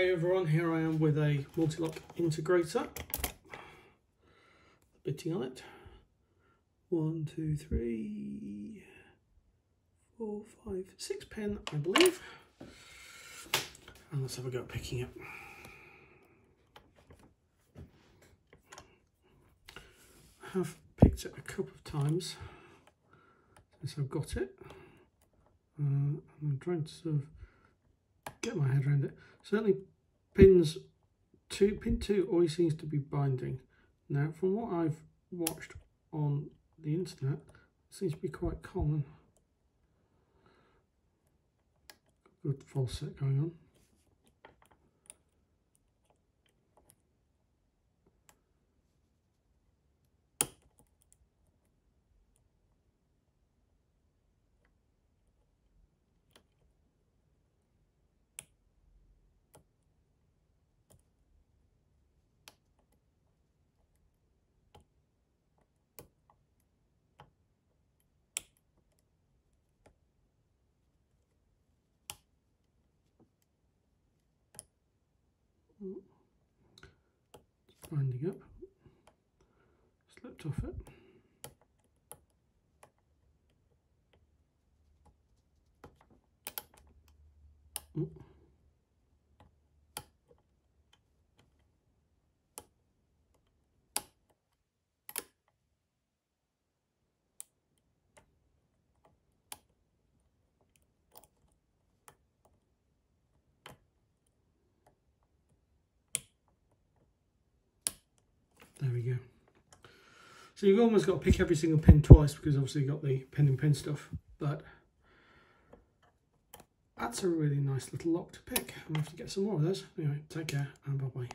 everyone, here I am with a Mul-T-Lock integrator. Bitting on it. One, two, three, four, five, six pin, I believe. And let's have a go at picking it. I have picked it a couple of times since I've got it. Uh, I'm trying to sort of get my head around it. Certainly pins two, pin two always seems to be binding. Now from what I've watched on the internet, seems to be quite common. Good false set going on. It's binding up. Slipped off it. So you've almost got to pick every single pin twice because obviously you've got the pin-in-pin stuff, but that's a really nice little lock to pick. I'm going to have to get some more of those. Anyway, take care and bye-bye.